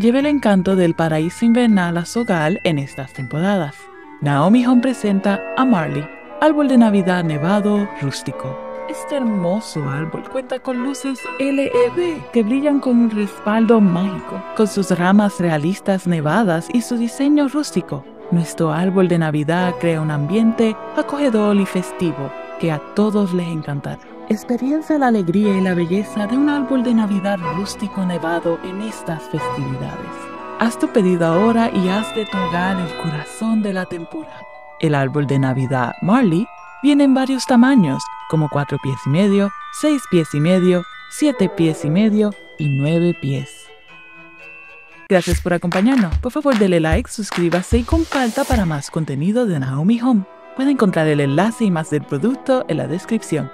lleva el encanto del paraíso invernal a su en estas temporadas. Naomi Home presenta a Marley, árbol de Navidad nevado rústico. Este hermoso árbol cuenta con luces LED que brillan con un respaldo mágico, con sus ramas realistas nevadas y su diseño rústico. Nuestro árbol de Navidad crea un ambiente acogedor y festivo que a todos les encantará. Experiencia la alegría y la belleza de un árbol de Navidad rústico nevado en estas festividades. Haz tu pedido ahora y haz de tu hogar el corazón de la temporada. El árbol de Navidad Marley viene en varios tamaños, como 4 pies y medio, 6 pies y medio, 7 pies y medio y 9 pies. Gracias por acompañarnos. Por favor, dele like, suscríbase y comparta para más contenido de Naomi Home. Puede encontrar el enlace y más del producto en la descripción.